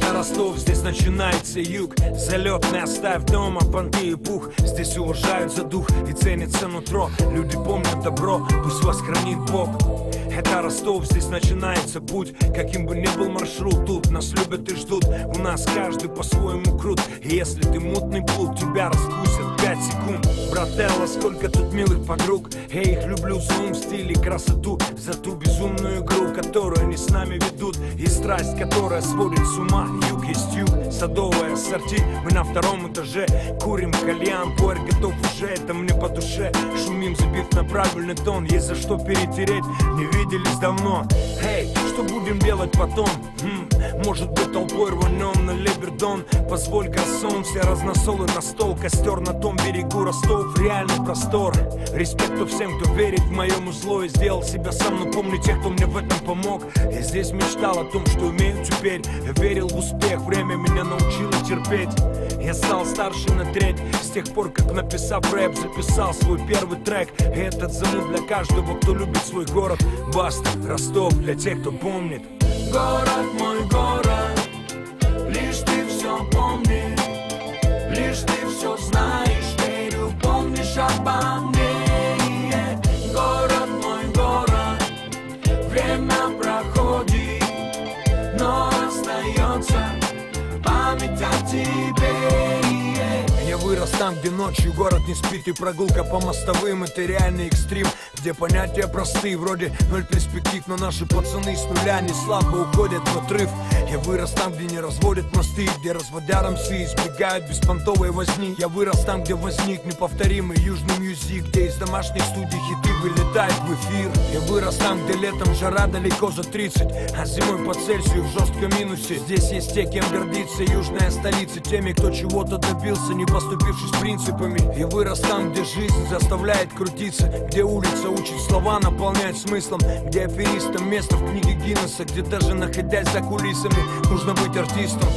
Это Ростов, здесь начинается юг. Залетный оставь дома, понты и пух. Здесь уважают за дух и ценится нутро. Люди помнят добро, пусть вас хранит Бог. Это Ростов, здесь начинается путь. Каким бы ни был маршрут, тут нас любят и ждут. У нас каждый по-своему крут. И если ты мутный плут, тебя раскусят. 5 секунд Брателла, сколько тут милых подруг. Я их люблю за ум, стиль и красоту За ту безумную игру, которую они с нами ведут. И страсть, которая сводит с ума Юг есть юг, садовая сорти. Мы на втором этаже курим кальян Порь готов уже, это мне по душе. Шумим, забив на правильный тон Есть за что перетереть, не виделись давно. Эй, что будем делать потом? М, может быть толпой рванем на Либердон Позволь гарсон, все разносолы на стол Костер на том берегу Ростов, реальный простор Респекту всем, кто верит в моему зло И сделал себя сам, но помню тех, кто мне в этом помог. Я здесь мечтал о том, что умею теперь. Я верил в успех, время меня научило терпеть. Я стал старше на треть С тех пор, как написав рэп, записал свой первый трек. И этот замут для каждого, кто любит свой город. Баста, Ростов, для тех, кто помнит. Город мой город, лишь ты все помни, там, где ночью город не спит И прогулка по мостовым это реальный экстрим Где понятия простые, вроде ноль перспектив Но наши пацаны с нуля не слабо уходят в отрыв вырос там, где не разводят мосты Где разводя рамсы избегают беспонтовой возни. Я вырос там, где возник неповторимый южный мюзик Где из домашних студий хиты вылетают в эфир. Я вырос там, где летом жара далеко за 30 А зимой по Цельсию в жестком минусе. Здесь есть те, кем гордится южная столица Теми, кто чего-то добился, не поступившись принципами. Я вырос там, где жизнь заставляет крутиться Где улица учит слова наполнять смыслом Где аферистам место в книге Гиннесса Где даже находясь за кулисами нужно быть артистом.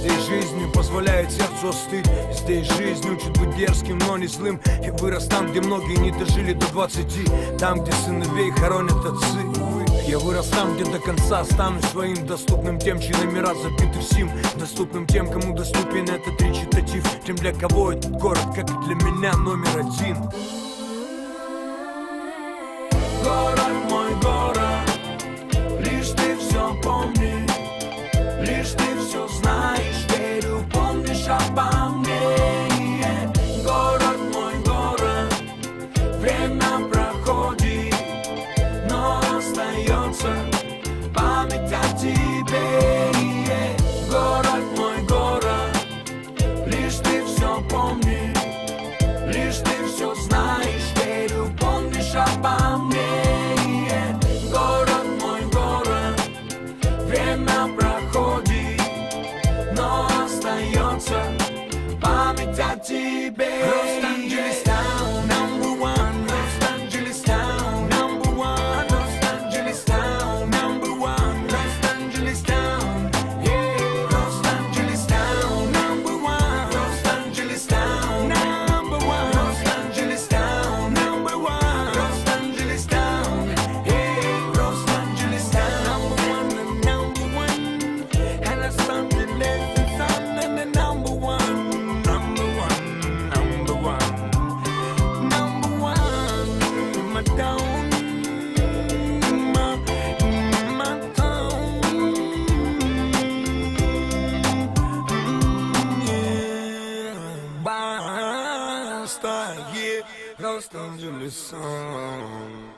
Здесь жизнь не позволяет сердцу остыть. Здесь жизнь учит быть дерзким, но не злым. Я вырос там, где многие не дожили до 20 Там, где сыновей хоронят отцы. Увы, я вырос там, где до конца останусь своим Доступным тем, чьи номера забиты в Доступным тем, кому доступен этот речитатив. Тем, для кого этот город, как и для меня, номер один. Город, лишь ты все знаешь, верю, помнишь Estão you listen.